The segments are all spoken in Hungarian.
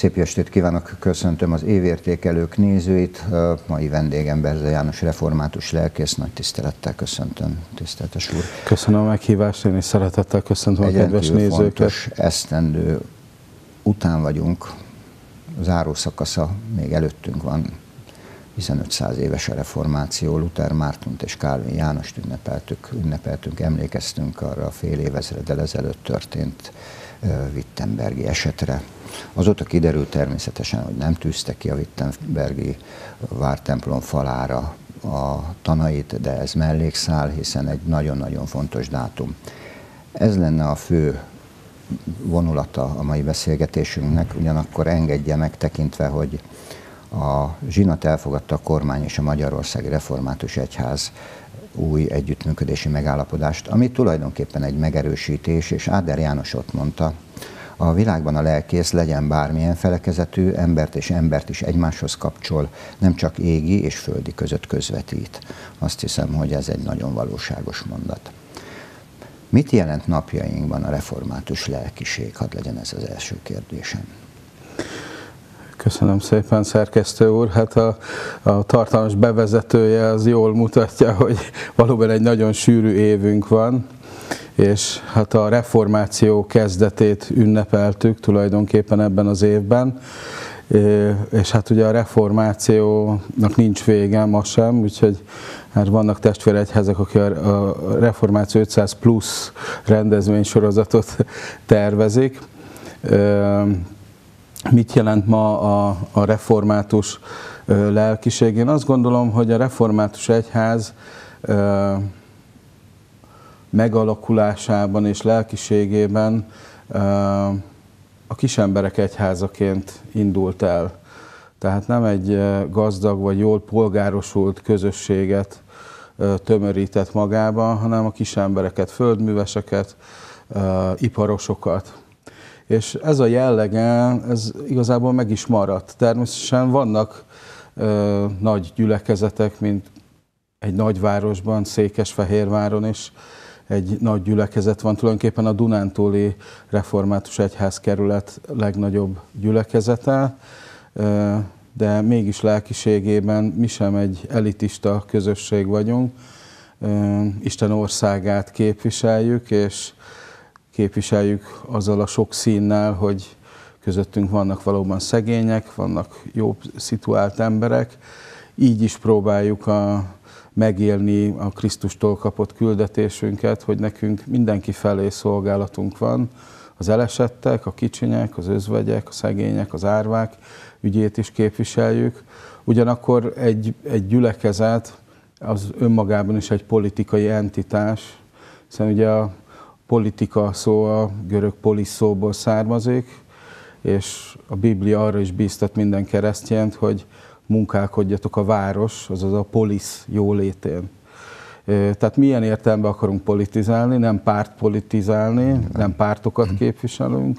Szép estét kívánok, köszöntöm az évértékelők nézőit. Mai vendégem Berze János református lelkész, nagy tisztelettel köszöntöm, tiszteltes úr. Köszönöm a meghívást, én is szeretettel köszöntöm Egy a kedves nézőket. fontos esztendő után vagyunk, záró szakasza még előttünk van, 1500 éves a reformáció, Luther, Mártont és Kálvin Jánost ünnepeltük, ünnepeltünk, emlékeztünk arra a fél évezreddel ezelőtt történt Wittenbergi esetre. Azóta kiderült természetesen, hogy nem tűzte ki a Wittenbergi vártemplom falára a tanait, de ez mellékszál, hiszen egy nagyon-nagyon fontos dátum. Ez lenne a fő vonulata a mai beszélgetésünknek, ugyanakkor engedje meg tekintve, hogy a zsinat elfogadta a kormány és a Magyarországi Református Egyház új együttműködési megállapodást, ami tulajdonképpen egy megerősítés, és Áder János ott mondta, a világban a lelkész legyen bármilyen felekezetű, embert és embert is egymáshoz kapcsol, nem csak égi és földi között közvetít. Azt hiszem, hogy ez egy nagyon valóságos mondat. Mit jelent napjainkban a református lelkiség? Hadd legyen ez az első kérdésem. Köszönöm szépen, szerkesztő úr. Hát a, a tartalmas bevezetője az jól mutatja, hogy valóban egy nagyon sűrű évünk van, és hát a reformáció kezdetét ünnepeltük tulajdonképpen ebben az évben, és hát ugye a reformációnak nincs vége ma sem, úgyhogy hát vannak testvéregyházak, akik a reformáció 500 plusz rendezvénysorozatot tervezik mit jelent ma a, a református lelkiség. Én azt gondolom, hogy a református egyház megalakulásában és lelkiségében a kisemberek egyházaként indult el. Tehát nem egy gazdag vagy jól polgárosult közösséget tömörített magában, hanem a kisembereket, földműveseket, iparosokat. És ez a jellege, ez igazából meg is maradt. Természetesen vannak ö, nagy gyülekezetek, mint egy nagyvárosban, Székesfehérváron is egy nagy gyülekezet van, tulajdonképpen a Dunántúli Református Egyházkerület legnagyobb gyülekezete, de mégis lelkiségében mi sem egy elitista közösség vagyunk, Isten országát képviseljük, és képviseljük azzal a sok színnel, hogy közöttünk vannak valóban szegények, vannak jó szituált emberek. Így is próbáljuk a, megélni a Krisztustól kapott küldetésünket, hogy nekünk mindenki felé szolgálatunk van, az elesettek, a kicsinyek, az özvegyek, a szegények, az árvák ügyét is képviseljük. Ugyanakkor egy, egy gyülekezet az önmagában is egy politikai entitás, hiszen ugye a politika szó a görög polis szóból származik, és a Biblia arra is bíztat minden keresztjent, hogy munkálkodjatok a város, azaz a polisz jólétén. Tehát milyen értelemben akarunk politizálni, nem párt politizálni, nem pártokat képviselünk,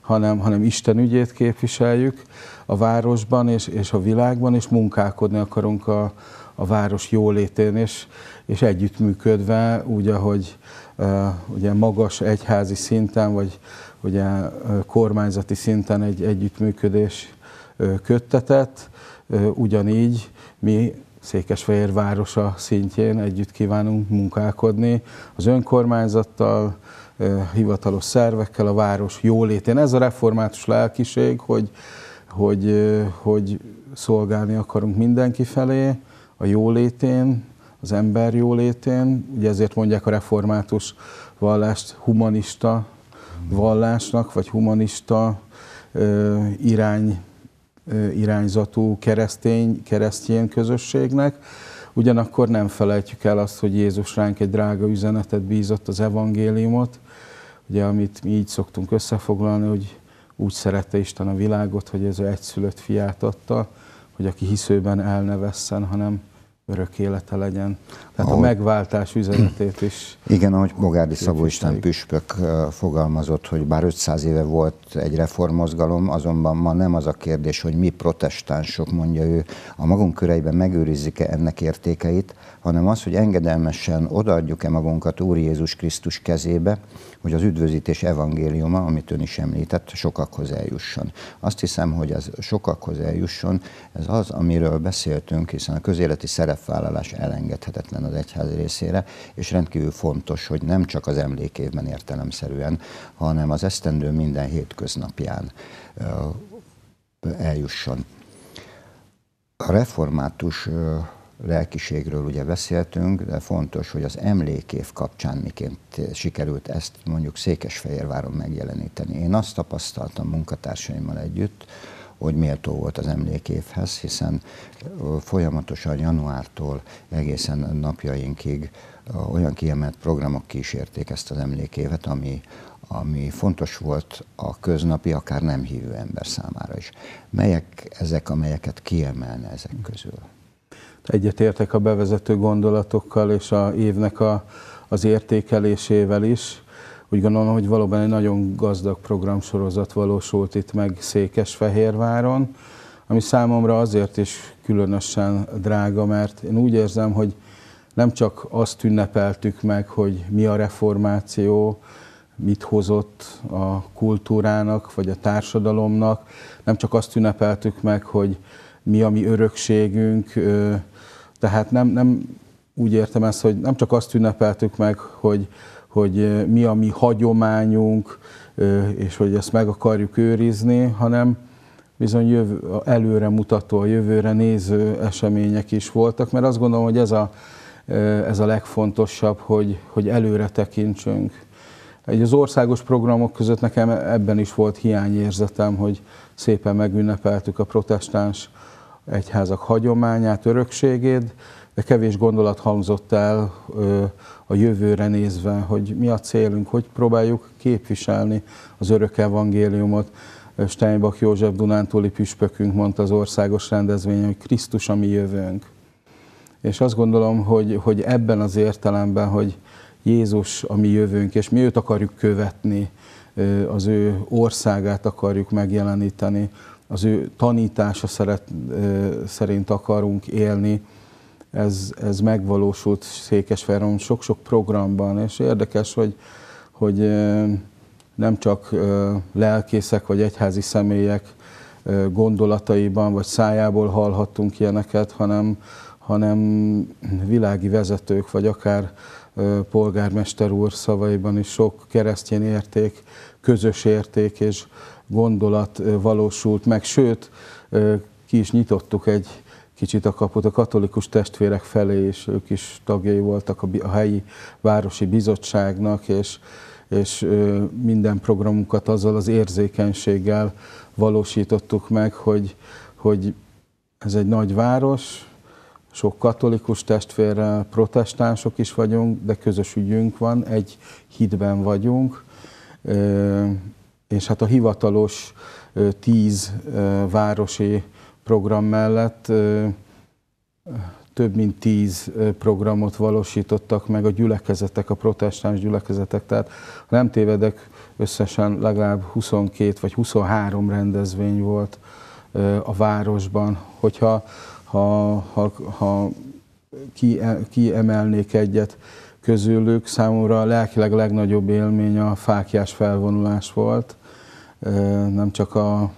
hanem, hanem Isten ügyét képviseljük a városban és, és a világban, és munkálkodni akarunk a, a város jólétén, és, és együttműködve, úgy, ahogy ugye magas egyházi szinten, vagy ugye kormányzati szinten egy együttműködés köttetett, ugyanígy mi Székesfehér városa szintjén együtt kívánunk munkálkodni az önkormányzattal, hivatalos szervekkel, a város jólétén. Ez a református lelkiség, hogy, hogy, hogy szolgálni akarunk mindenki felé, a jólétén, az ember jólétén. Ugye ezért mondják a református vallást humanista vallásnak, vagy humanista irány, irányzatú keresztény, keresztény közösségnek. Ugyanakkor nem felejtjük el azt, hogy Jézus ránk egy drága üzenetet bízott, az evangéliumot, ugye, amit mi így szoktunk összefoglalni, hogy úgy szerette Isten a világot, hogy ez ő egyszülött fiát adta, hogy aki hiszőben el ne vesszen, hanem örök élete legyen. Tehát ahogy, a megváltás üzenetét is. Igen, ahogy Bogárdi Szabó Isten püspök fogalmazott, hogy bár 500 éve volt egy reformmozgalom, azonban ma nem az a kérdés, hogy mi protestánsok, mondja ő, a magunk köreiben megőrizzük-e ennek értékeit, hanem az, hogy engedelmesen odaadjuk-e magunkat Úr Jézus Krisztus kezébe, hogy az üdvözítés evangéliuma, amit ön is említett, sokakhoz eljusson. Azt hiszem, hogy ez sokakhoz eljusson, ez az, amiről beszéltünk, hiszen a közéleti szerepvállalás elengedhetetlen az egyház részére, és rendkívül fontos, hogy nem csak az emlékévben értelemszerűen, hanem az esztendő minden hétköznapján eljusson. A református lelkiségről ugye beszéltünk, de fontos, hogy az emlékév kapcsán miként sikerült ezt mondjuk Székesfehérváron megjeleníteni. Én azt tapasztaltam munkatársaimmal együtt, hogy méltó volt az emlékévhez, hiszen folyamatosan januártól egészen napjainkig olyan kiemelt programok kísérték ezt az emlékévet, ami, ami fontos volt a köznapi, akár nem hívő ember számára is. Melyek ezek, amelyeket kiemelne ezek közül? Egyetértek a bevezető gondolatokkal és a évnek a, az értékelésével is. Úgy gondolom, hogy valóban egy nagyon gazdag programsorozat valósult itt meg Székesfehérváron, ami számomra azért is különösen drága, mert én úgy érzem, hogy nem csak azt ünnepeltük meg, hogy mi a reformáció, mit hozott a kultúrának vagy a társadalomnak, nem csak azt ünnepeltük meg, hogy mi a mi örökségünk, tehát nem, nem úgy értem ezt, hogy nem csak azt ünnepeltük meg, hogy, hogy mi a mi hagyományunk, és hogy ezt meg akarjuk őrizni, hanem bizony jövő, előre mutató, a jövőre néző események is voltak, mert azt gondolom, hogy ez a, ez a legfontosabb, hogy, hogy előre tekintsünk. Egy az országos programok között nekem ebben is volt hiányérzetem, hogy szépen megünnepeltük a protestáns egyházak hagyományát, örökségét, de kevés gondolat hangzott el a jövőre nézve, hogy mi a célunk, hogy próbáljuk képviselni az örök evangéliumot. Steinbach József Dunántúli püspökünk mondta az országos rendezvényen, hogy Krisztus a mi jövőnk. És azt gondolom, hogy, hogy ebben az értelemben, hogy Jézus a mi jövőnk, és mi őt akarjuk követni, az ő országát akarjuk megjeleníteni, az ő tanítása szeret, szerint akarunk élni, ez, ez megvalósult Székesfehérváron sok-sok programban, és érdekes, hogy, hogy nem csak lelkészek vagy egyházi személyek gondolataiban vagy szájából hallhattunk ilyeneket, hanem, hanem világi vezetők, vagy akár polgármester úr szavaiban is sok keresztény érték, közös érték és gondolat valósult meg, sőt, ki is nyitottuk egy kicsit a kaput. A katolikus testvérek felé, és ők is tagjai voltak a helyi városi bizottságnak, és, és minden programunkat azzal az érzékenységgel valósítottuk meg, hogy, hogy ez egy nagy város, sok katolikus testvérrel, protestánsok is vagyunk, de közös ügyünk van, egy hitben vagyunk, és hát a hivatalos tíz városi program mellett több mint tíz programot valósítottak meg a gyülekezetek, a protestáns gyülekezetek. Tehát ha nem tévedek, összesen legalább 22 vagy 23 rendezvény volt a városban. Hogyha ha, ha, ha kiemelnék egyet közülük, számomra a lelkileg legnagyobb élmény a fákjás felvonulás volt. Nem csak a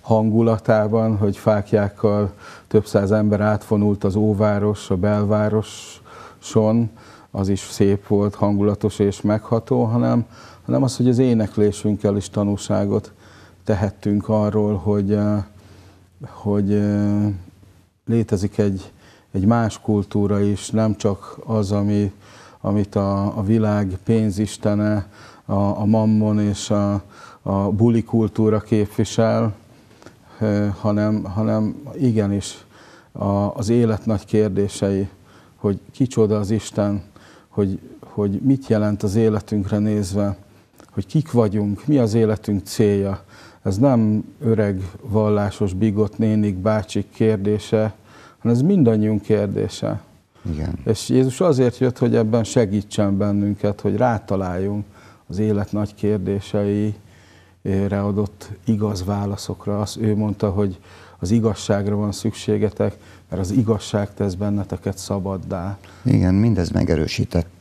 hangulatában, hogy fákjákkal több száz ember átvonult az óváros, a belvároson, az is szép volt, hangulatos és megható, hanem, hanem az, hogy az éneklésünkkel is tanúságot tehettünk arról, hogy, hogy létezik egy, egy más kultúra is, nem csak az, ami, amit a, a világ pénzistene, a, a mammon és a, a buli kultúra képvisel, hanem, hanem igenis a, az élet nagy kérdései, hogy kicsoda az Isten, hogy, hogy mit jelent az életünkre nézve, hogy kik vagyunk, mi az életünk célja. Ez nem öreg vallásos bigot nénik, bácsik kérdése, hanem ez mindannyiunk kérdése. Igen. És Jézus azért jött, hogy ebben segítsen bennünket, hogy rátaláljunk az élet nagy kérdéseire adott igaz válaszokra. Azt ő mondta, hogy az igazságra van szükségetek, mert az igazság tesz benneteket szabaddá. Igen, mindez megerősített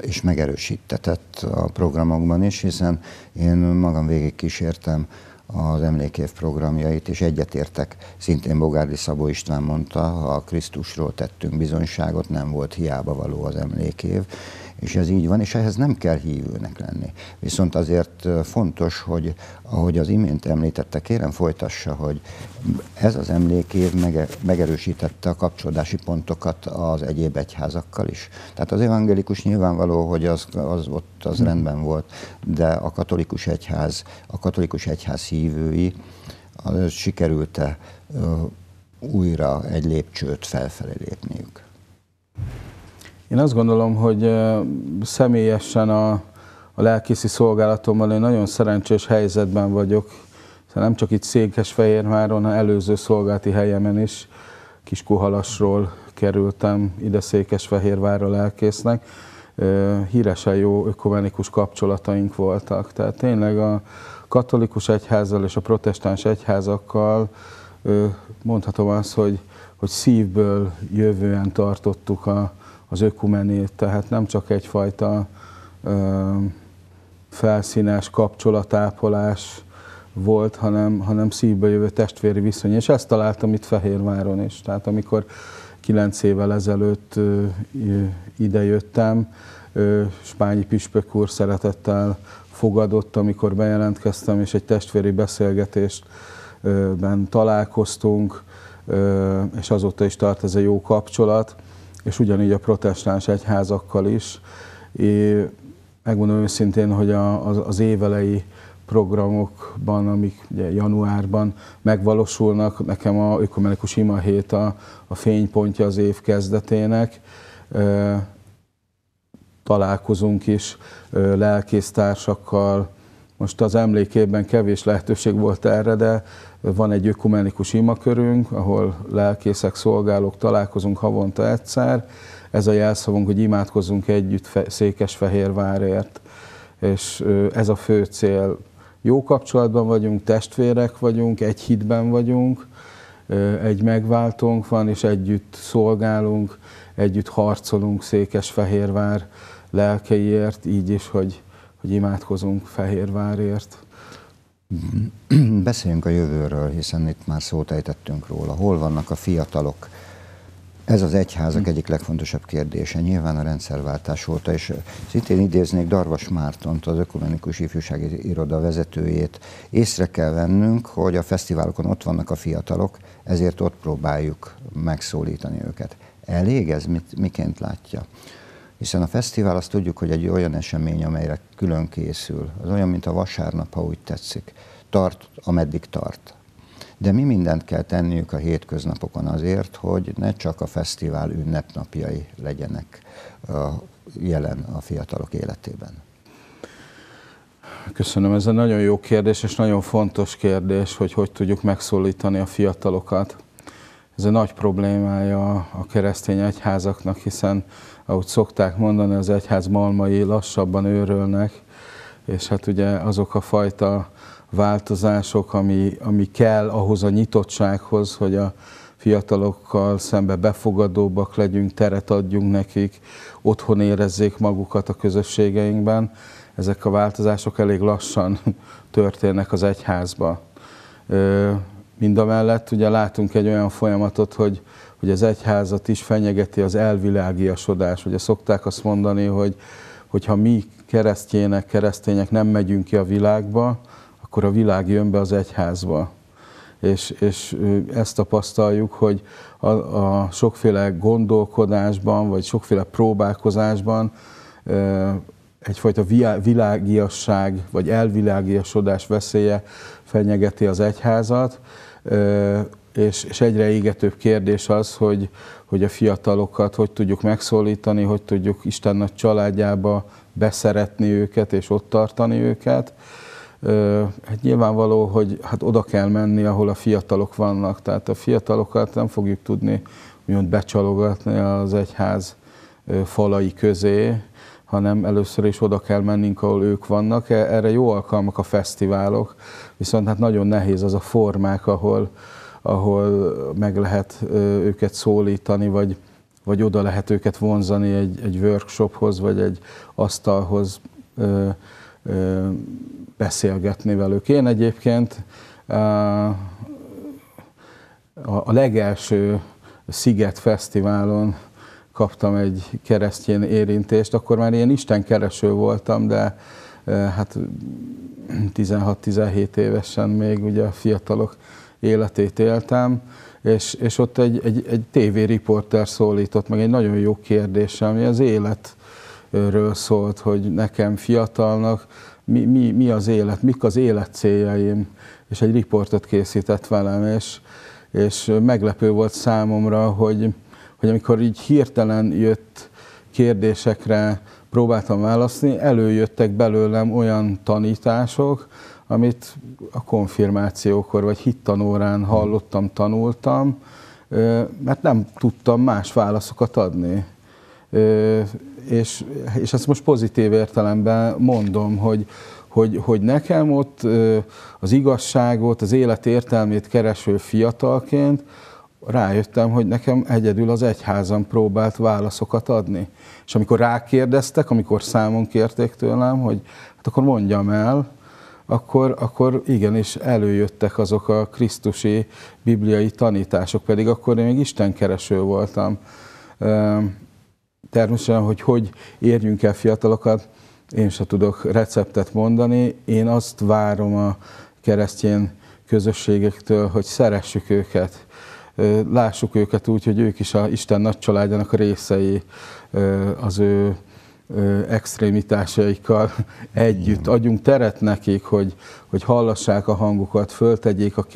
és megerősítetett a programokban is, hiszen én magam végig kísértem az emlékév programjait, és egyetértek, szintén Bogárdi Szabó István mondta, ha a Krisztusról tettünk bizonyságot, nem volt hiába való az emlékév, és ez így van, és ehhez nem kell hívőnek lenni. Viszont azért fontos, hogy ahogy az imént említette, kérem folytassa, hogy ez az emlékév megerősítette a kapcsolódási pontokat az egyéb egyházakkal is. Tehát az evangélikus nyilvánvaló, hogy az, az ott az rendben volt, de a katolikus egyház, a katolikus egyház hívői, az sikerült-e újra egy lépcsőt felfelé lépniük? Én azt gondolom, hogy személyesen a, a lelkészi szolgálatommal én nagyon szerencsés helyzetben vagyok, hiszen nem csak itt Székesfehérváron, hanem előző szolgálati helyemen is, Kiskuhalasról kerültem ide Székesfehérvárra lelkésznek. Híresen jó ökumenikus kapcsolataink voltak. Tehát tényleg a katolikus egyházzal és a protestáns egyházakkal mondhatom azt, hogy, hogy szívből jövően tartottuk a, az ökumenét, tehát nem csak egyfajta ö, felszínes kapcsolatápolás volt, hanem, hanem szívbe jövő testvéri viszony, és ezt találtam itt Fehérváron is. Tehát amikor kilenc évvel ezelőtt ö, idejöttem, ö, Spányi Püspök úr szeretettel fogadott, amikor bejelentkeztem, és egy testvéri beszélgetésben találkoztunk, és azóta is tart ez a jó kapcsolat és ugyanígy a protestáns egyházakkal is. É, megmondom őszintén, hogy a, az, évelei programokban, amik ugye januárban megvalósulnak, nekem a ökumenikus ima hét a, a fénypontja az év kezdetének. Találkozunk is lelkésztársakkal, most az emlékében kevés lehetőség volt erre, de van egy ökumenikus imakörünk, ahol lelkészek, szolgálók találkozunk havonta egyszer. Ez a jelszavunk, hogy imádkozunk együtt Székesfehérvárért, és ez a fő cél. Jó kapcsolatban vagyunk, testvérek vagyunk, egy hitben vagyunk, egy megváltónk van, és együtt szolgálunk, együtt harcolunk Székesfehérvár lelkeiért, így is, hogy, hogy imádkozunk Fehérvárért. Beszéljünk a jövőről, hiszen itt már szót ejtettünk róla. Hol vannak a fiatalok? Ez az egyházak egyik legfontosabb kérdése, nyilván a rendszerváltás óta, és szintén idéznék Darvas Mártont, az Ökumenikus Ifjúsági Iroda vezetőjét. Észre kell vennünk, hogy a fesztiválokon ott vannak a fiatalok, ezért ott próbáljuk megszólítani őket. Elég ez? Mit, miként látja? Hiszen a fesztivál azt tudjuk, hogy egy olyan esemény, amelyre külön készül. Az olyan, mint a vasárnap, ha úgy tetszik. Tart, ameddig tart. De mi mindent kell tenniük a hétköznapokon azért, hogy ne csak a fesztivál ünnepnapjai legyenek jelen a fiatalok életében. Köszönöm, ez egy nagyon jó kérdés, és nagyon fontos kérdés, hogy hogy tudjuk megszólítani a fiatalokat. Ez egy nagy problémája a keresztény egyházaknak, hiszen ahogy szokták mondani, az egyház malmai lassabban őrölnek, és hát ugye azok a fajta változások, ami, ami kell ahhoz a nyitottsághoz, hogy a fiatalokkal szembe befogadóbbak legyünk, teret adjunk nekik, otthon érezzék magukat a közösségeinkben. Ezek a változások elég lassan történnek az egyházba. Mind a mellett ugye látunk egy olyan folyamatot, hogy hogy az egyházat is fenyegeti az elvilágiasodás. Ugye szokták azt mondani, hogy hogyha mi keresztjének, keresztények nem megyünk ki a világba, akkor a világ jön be az egyházba. És, és ezt tapasztaljuk, hogy a, a sokféle gondolkodásban, vagy sokféle próbálkozásban egyfajta világiasság, vagy elvilágiasodás veszélye fenyegeti az egyházat, és, és egyre égetőbb kérdés az, hogy, hogy a fiatalokat hogy tudjuk megszólítani, hogy tudjuk Isten nagy családjába beszeretni őket és ott tartani őket. Hát nyilvánvaló, hogy hát oda kell menni, ahol a fiatalok vannak, tehát a fiatalokat nem fogjuk tudni úgymond becsalogatni az egyház falai közé, hanem először is oda kell mennünk, ahol ők vannak. E, erre jó alkalmak a fesztiválok, viszont hát nagyon nehéz az a formák, ahol, ahol meg lehet őket szólítani, vagy, vagy oda lehet őket vonzani egy, egy workshophoz, vagy egy asztalhoz ö, ö, beszélgetni velük. Én egyébként a, a legelső Sziget Fesztiválon kaptam egy keresztjén érintést, akkor már ilyen istenkereső voltam, de hát 16-17 évesen még ugye a fiatalok életét éltem, és, és ott egy, egy, egy tévériporter szólított meg egy nagyon jó kérdés, ami az életről szólt, hogy nekem fiatalnak mi, mi, mi az élet, mik az élet céljaim, és egy riportot készített velem, és, és meglepő volt számomra, hogy, hogy amikor így hirtelen jött kérdésekre próbáltam válaszni, előjöttek belőlem olyan tanítások, amit a konfirmációkor vagy hittanórán hallottam, tanultam, mert nem tudtam más válaszokat adni. És, és ezt most pozitív értelemben mondom, hogy, hogy, hogy nekem ott az igazságot, az élet értelmét kereső fiatalként rájöttem, hogy nekem egyedül az egyházam próbált válaszokat adni. És amikor rákérdeztek, amikor számon kérték tőlem, hogy hát akkor mondjam el, akkor, akkor igenis előjöttek azok a krisztusi bibliai tanítások, pedig akkor én még Isten kereső voltam. Természetesen, hogy hogy érjünk el fiatalokat, én se tudok receptet mondani. Én azt várom a keresztény közösségektől, hogy szeressük őket, lássuk őket úgy, hogy ők is a Isten nagy családjának a részei, az ő extrémitásaikkal együtt. Adjunk teret nekik, hogy, hogy hallassák a hangukat, föltegyék a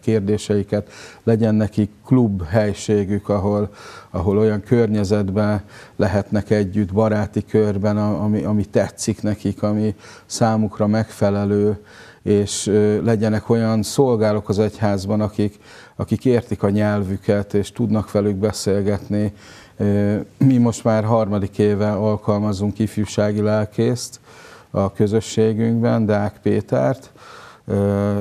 kérdéseiket, legyen nekik klub helységük, ahol, ahol olyan környezetben lehetnek együtt, baráti körben, ami, ami tetszik nekik, ami számukra megfelelő, és legyenek olyan szolgálók az egyházban, akik, akik értik a nyelvüket, és tudnak velük beszélgetni, mi most már harmadik éve alkalmazunk ifjúsági lelkészt a közösségünkben, Deák Pétert.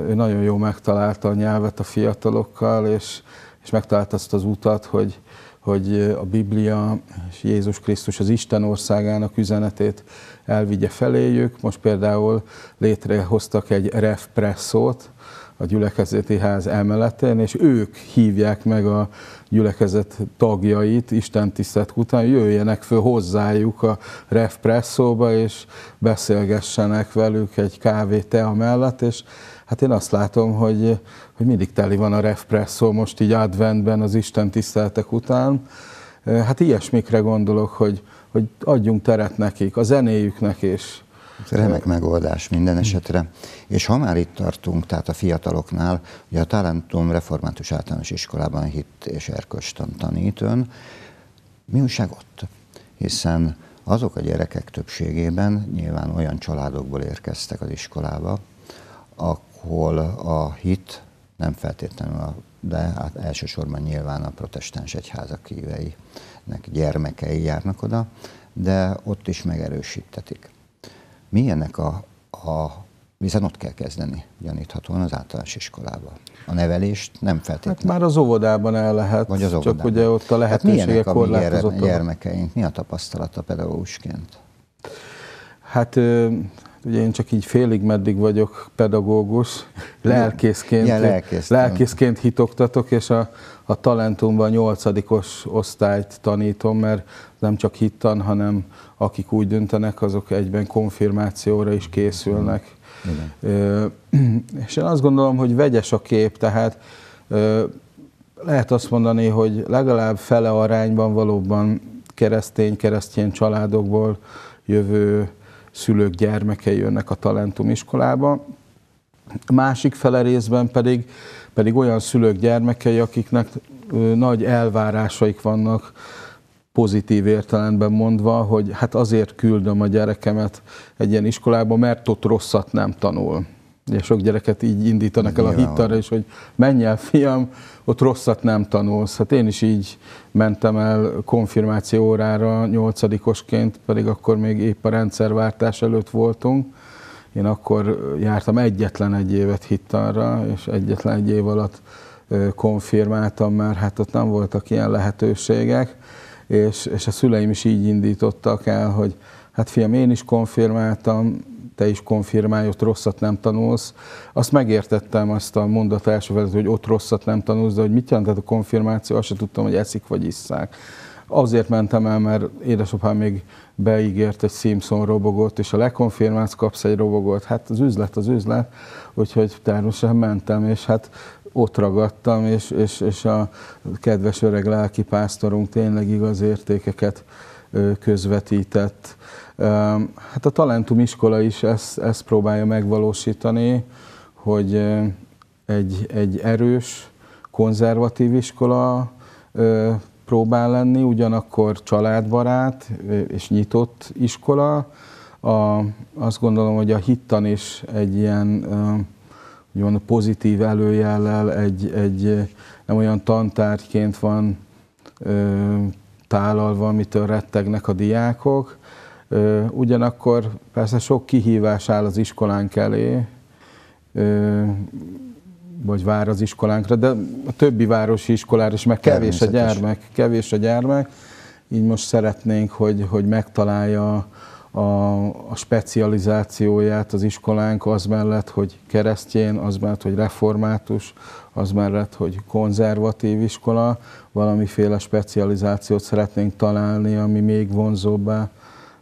Ő nagyon jó megtalálta a nyelvet a fiatalokkal, és, és megtalálta azt az utat, hogy, hogy a Biblia és Jézus Krisztus az Isten országának üzenetét elvigye feléjük. Most például létrehoztak egy refpresszót, a gyülekezeti ház emeletén, és ők hívják meg a gyülekezet tagjait Isten tisztelt után, jöjjenek föl hozzájuk a refpresszóba, és beszélgessenek velük egy kávé, tea mellett, és hát én azt látom, hogy, hogy mindig teli van a refpresszó most így adventben az Isten tiszteltek után. Hát ilyesmikre gondolok, hogy, hogy adjunk teret nekik, a zenéjüknek is, Remek megoldás minden esetre. És ha már itt tartunk, tehát a fiataloknál, ugye a Talentum Református Általános Iskolában hit és erköstan tanít ön. Mi újság ott? Hiszen azok a gyerekek többségében nyilván olyan családokból érkeztek az iskolába, ahol a hit nem feltétlenül, a, de hát elsősorban nyilván a protestáns egyházak híveinek gyermekei járnak oda, de ott is megerősítetik. Milyennek a, a hiszen ott kell kezdeni, gyaníthatóan az általános iskolába. A nevelést nem feltétlenül. Hát már az óvodában el lehet, Vagy az óvodában. csak ugye ott a lehetőségek hát korlátozottak. a gyermekeink, mi a tapasztalata pedagógusként? Hát ugye én csak így félig meddig vagyok pedagógus, lelkészként, lelkészként hitoktatok, és a, a Talentumban nyolcadikos osztályt tanítom, mert nem csak hittan, hanem akik úgy döntenek, azok egyben konfirmációra is készülnek. Igen. És én azt gondolom, hogy vegyes a kép, tehát lehet azt mondani, hogy legalább fele arányban valóban keresztény, keresztény családokból jövő szülők gyermekei jönnek a Talentum iskolába. Másik fele részben pedig, pedig olyan szülők gyermekei, akiknek nagy elvárásaik vannak pozitív értelemben mondva, hogy hát azért küldöm a gyerekemet egy ilyen iskolába, mert ott rosszat nem tanul. Ugye sok gyereket így indítanak el a hittarra, és hogy menj el, fiam, ott rosszat nem tanulsz. Hát én is így mentem el konfirmáció órára nyolcadikosként, pedig akkor még épp a rendszerváltás előtt voltunk. Én akkor jártam egyetlen egy évet hittarra, és egyetlen egy év alatt konfirmáltam, mert hát ott nem voltak ilyen lehetőségek, és, és a szüleim is így indítottak el, hogy hát fiam, én is konfirmáltam, te is konfirmálj, ott rosszat nem tanulsz. Azt megértettem, azt a mondat első felett, hogy ott rosszat nem tanulsz, de hogy mit jelentett a konfirmáció, azt sem tudtam, hogy eszik vagy isszák. Azért mentem el, mert édesapám még beígért egy Simpson robogot, és a lekonfirmálsz, kapsz egy robogot. Hát az üzlet az üzlet, úgyhogy természetesen mentem, és hát ott ragadtam, és, és, és a kedves öreg lelki pásztorunk tényleg igaz értékeket közvetített. Hát a Talentum iskola is ezt, ezt próbálja megvalósítani, hogy egy, egy erős, konzervatív iskola próbál lenni, ugyanakkor családbarát és nyitott iskola. A, azt gondolom, hogy a hittan is egy ilyen úgymond pozitív előjellel, egy, egy nem olyan tantárgyként van tálalva, amitől rettegnek a diákok. Ugyanakkor persze sok kihívás áll az iskolánk elé, vagy vár az iskolánkra, de a többi városi iskolára is, meg kevés a gyermek, kevés a gyermek, így most szeretnénk, hogy, hogy megtalálja a, a specializációját az iskolánk az mellett, hogy keresztjén, az mellett, hogy református, az mellett, hogy konzervatív iskola, valamiféle specializációt szeretnénk találni, ami még vonzóbbá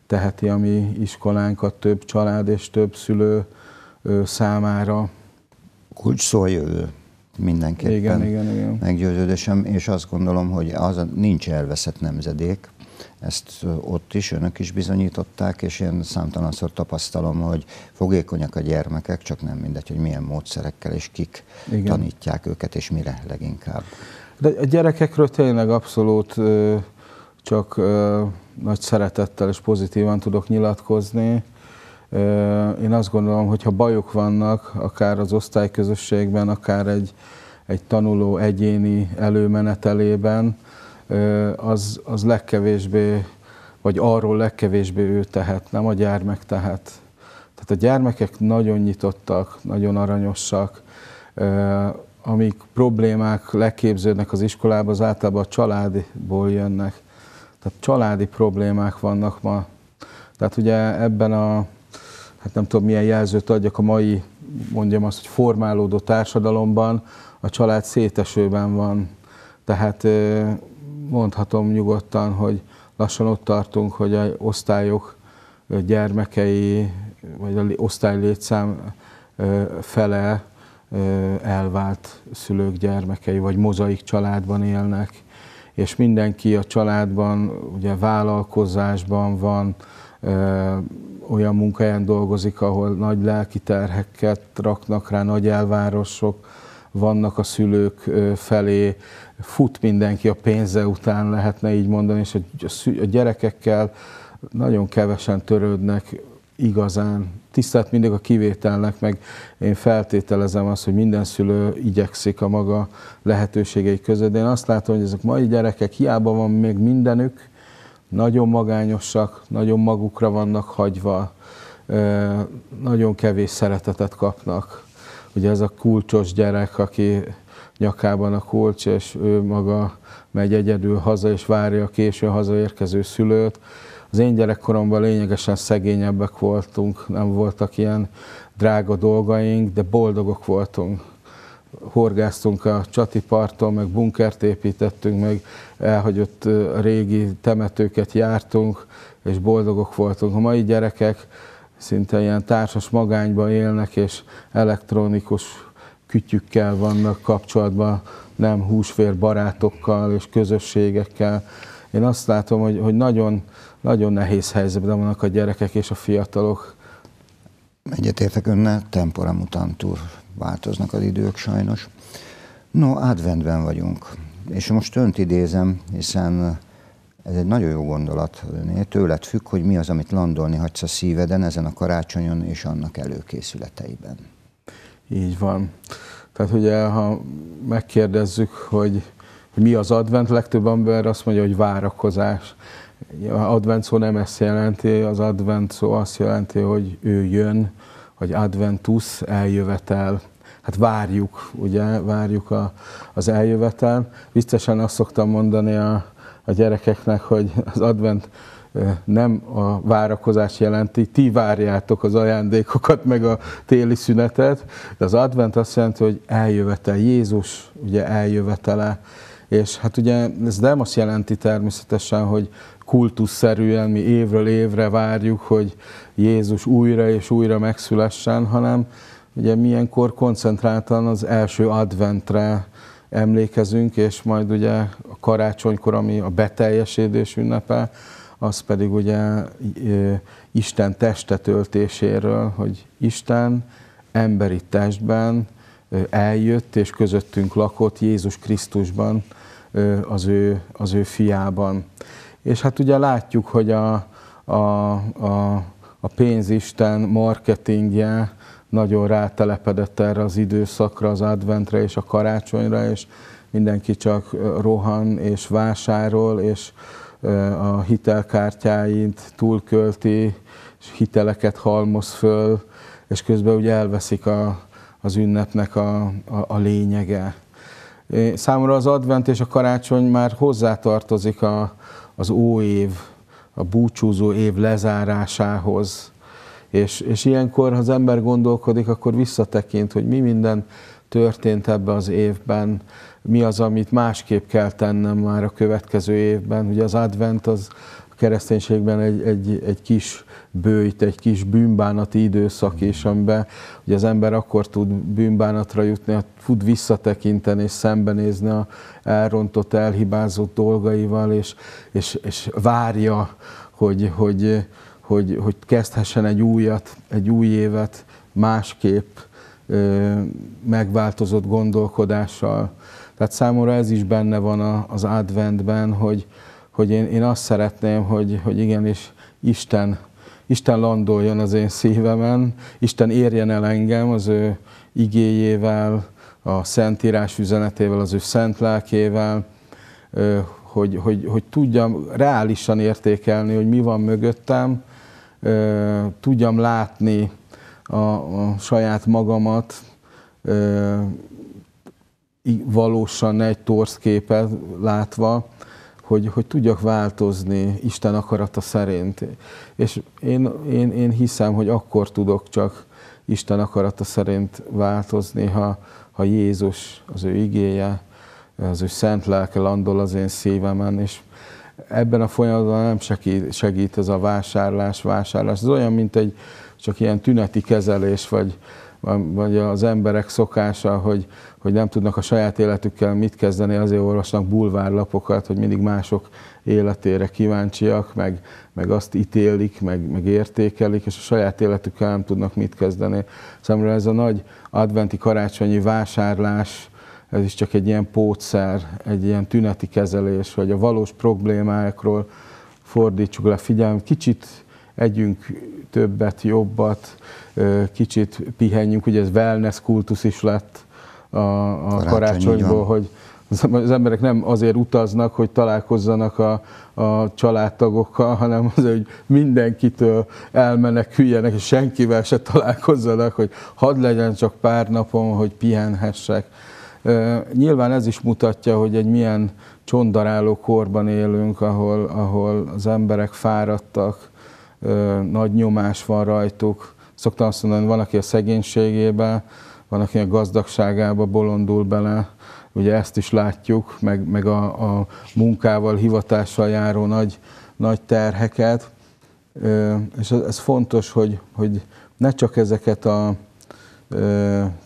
teheti a mi iskolánkat több család és több szülő számára. Kulcs szó a jövő mindenképpen igen, igen, igen. meggyőződésem, és azt gondolom, hogy az a, nincs elveszett nemzedék, ezt ott is önök is bizonyították, és én számtalanszor tapasztalom, hogy fogékonyak a gyermekek, csak nem mindegy, hogy milyen módszerekkel és kik Igen. tanítják őket, és mire leginkább. De a gyerekekről tényleg abszolút csak nagy szeretettel és pozitívan tudok nyilatkozni. Én azt gondolom, hogy ha bajok vannak, akár az osztályközösségben, akár egy, egy tanuló egyéni előmenetelében, az, az legkevésbé, vagy arról legkevésbé ő tehet, nem a gyermek tehet. Tehát a gyermekek nagyon nyitottak, nagyon aranyosak, amik problémák leképződnek az iskolában, az általában a családból jönnek. Tehát családi problémák vannak ma. Tehát ugye ebben a, hát nem tudom milyen jelzőt adjak a mai, mondjam azt, hogy formálódó társadalomban, a család szétesőben van. Tehát mondhatom nyugodtan, hogy lassan ott tartunk, hogy a osztályok gyermekei, vagy a osztály létszám fele elvált szülők gyermekei, vagy mozaik családban élnek, és mindenki a családban, ugye vállalkozásban van, olyan munkahelyen dolgozik, ahol nagy lelki terheket raknak rá, nagy elvárosok vannak a szülők felé, fut mindenki a pénze után, lehetne így mondani, és a gyerekekkel nagyon kevesen törődnek igazán. Tisztelt mindig a kivételnek, meg én feltételezem azt, hogy minden szülő igyekszik a maga lehetőségei között, de én azt látom, hogy ezek mai gyerekek hiába van még mindenük, nagyon magányosak, nagyon magukra vannak hagyva, nagyon kevés szeretetet kapnak. Ugye ez a kulcsos gyerek, aki nyakában a kulcs, és ő maga megy egyedül haza, és várja a késő hazaérkező szülőt. Az én gyerekkoromban lényegesen szegényebbek voltunk, nem voltak ilyen drága dolgaink, de boldogok voltunk. Horgáztunk a Csati parton, meg bunkert építettünk, meg elhagyott régi temetőket jártunk, és boldogok voltunk. A mai gyerekek szinte ilyen társas magányban élnek, és elektronikus kütyükkel vannak kapcsolatban, nem húsvér barátokkal és közösségekkel. Én azt látom, hogy, hogy nagyon, nagyon nehéz helyzetben vannak a gyerekek és a fiatalok. Egyetértek önnel, tempora mutantur változnak az idők sajnos. No, adventben vagyunk, és most önt idézem, hiszen ez egy nagyon jó gondolat. Tőled függ, hogy mi az, amit landolni hagysz a szíveden ezen a karácsonyon és annak előkészületeiben. Így van. Tehát ugye, ha megkérdezzük, hogy mi az advent, legtöbb ember azt mondja, hogy várakozás. Advent szó nem ezt jelenti, az advent szó azt jelenti, hogy ő jön, vagy adventus, eljövetel. Hát várjuk, ugye, várjuk a, az eljövetel. Biztosan azt szoktam mondani a, a gyerekeknek, hogy az advent nem a várakozás jelenti, ti várjátok az ajándékokat, meg a téli szünetet, de az advent azt jelenti, hogy eljövetel, Jézus ugye eljövetele, és hát ugye ez nem azt jelenti természetesen, hogy kultuszszerűen mi évről évre várjuk, hogy Jézus újra és újra megszülessen, hanem ugye milyenkor koncentráltan az első adventre emlékezünk, és majd ugye a karácsonykor, ami a beteljesedés ünnepe, az pedig ugye Isten testetöltéséről, hogy Isten emberi testben eljött és közöttünk lakott Jézus Krisztusban, az ő, az ő fiában. És hát ugye látjuk, hogy a, a, a, a pénzisten marketingje nagyon rátelepedett erre az időszakra, az adventre és a karácsonyra, és mindenki csak rohan és vásárol, és a hitelkártyáit túlkölti, és hiteleket halmoz föl, és közben ugye elveszik a, az ünnepnek a, a, a lényege. Számomra az advent és a karácsony már hozzátartozik a, az óév, a búcsúzó év lezárásához. És, és ilyenkor, ha az ember gondolkodik, akkor visszatekint, hogy mi minden történt ebbe az évben, mi az, amit másképp kell tennem már a következő évben. Ugye az advent az kereszténységben egy, egy, egy kis bőjt, egy kis bűnbánati időszak is, amiben ugye az ember akkor tud bűnbánatra jutni, ha tud visszatekinteni és szembenézni a elrontott, elhibázott dolgaival, és, és, és várja, hogy, hogy, hogy, hogy kezdhessen egy újat, egy új évet másképp, megváltozott gondolkodással. Tehát számomra ez is benne van az adventben, hogy, hogy én, én azt szeretném, hogy, hogy igenis Isten, Isten landoljon az én szívemen, Isten érjen el engem az ő igéjével, a Szentírás üzenetével, az ő szent lelkével, hogy, hogy, hogy tudjam reálisan értékelni, hogy mi van mögöttem, tudjam látni a, a saját magamat, valósan egy torszképet látva, hogy, hogy tudjak változni Isten akarata szerint. És én, én, én hiszem, hogy akkor tudok csak Isten akarata szerint változni, ha, ha Jézus, az ő igéje, az ő szent lelke landol az én szívemen, és ebben a folyamatban nem segít, segít ez a vásárlás, vásárlás. Ez olyan, mint egy csak ilyen tüneti kezelés, vagy, vagy az emberek szokása, hogy, hogy nem tudnak a saját életükkel mit kezdeni, azért olvasnak bulvárlapokat, hogy mindig mások életére kíváncsiak, meg, meg azt ítélik, meg, meg értékelik, és a saját életükkel nem tudnak mit kezdeni. Számomra ez a nagy adventi karácsonyi vásárlás, ez is csak egy ilyen pótszer, egy ilyen tüneti kezelés, hogy a valós problémákról fordítsuk le figyelmet, kicsit együnk többet, jobbat, kicsit pihenjünk, ugye ez wellness kultusz is lett a, a karácsonyból, hogy az emberek nem azért utaznak, hogy találkozzanak a, a családtagokkal, hanem azért, hogy mindenkitől elmeneküljenek, és senkivel se találkozzanak, hogy hadd legyen csak pár napon, hogy pihenhessek. Nyilván ez is mutatja, hogy egy milyen csondaráló korban élünk, ahol, ahol az emberek fáradtak, nagy nyomás van rajtuk. Szoktam azt mondani, van, aki a szegénységébe, van, aki a gazdagságába bolondul bele, ugye ezt is látjuk, meg, meg a, a munkával, hivatással járó nagy, nagy terheket, és ez fontos, hogy, hogy ne csak ezeket a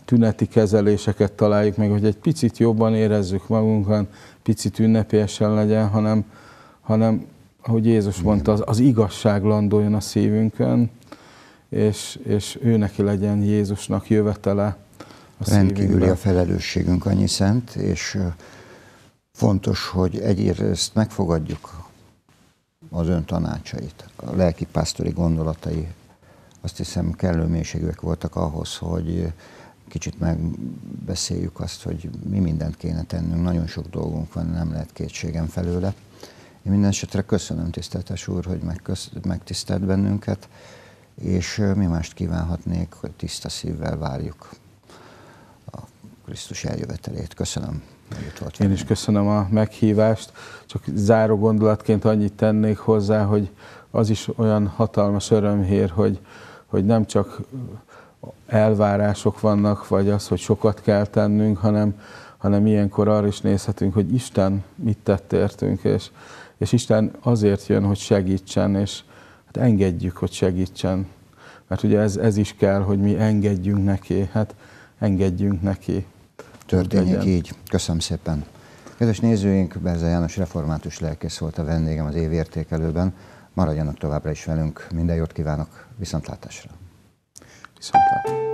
tüneti kezeléseket találjuk meg, hogy egy picit jobban érezzük magunkat, picit ünnepélyesen legyen, hanem, hanem ahogy Jézus mondta, az, az igazság landoljon a szívünkön, és, és ő neki legyen Jézusnak jövetele a Rendkívüli a felelősségünk annyi szent, és fontos, hogy egyrészt megfogadjuk az ön tanácsait, a lelki pásztori gondolatai, azt hiszem kellő mélységűek voltak ahhoz, hogy kicsit megbeszéljük azt, hogy mi mindent kéne tennünk, nagyon sok dolgunk van, nem lehet kétségem felőle. Én minden esetre köszönöm, tiszteltes úr, hogy megkösz, megtisztelt bennünket, és mi mást kívánhatnék, hogy tiszta szívvel várjuk a Krisztus eljövetelét. Köszönöm. Én is köszönöm a meghívást. Csak záró gondolatként annyit tennék hozzá, hogy az is olyan hatalmas örömhér, hogy, hogy nem csak elvárások vannak, vagy az, hogy sokat kell tennünk, hanem, hanem ilyenkor arra is nézhetünk, hogy Isten mit tett értünk, és, és Isten azért jön, hogy segítsen, és hát engedjük, hogy segítsen. Mert ugye ez, ez is kell, hogy mi engedjünk neki, hát engedjünk neki. Történjék így. Köszönöm szépen. Kedves nézőink, Berze János református lelkész volt a vendégem az évértékelőben. Maradjanak továbbra is velünk. Minden jót kívánok. Viszontlátásra. Viszontlátásra.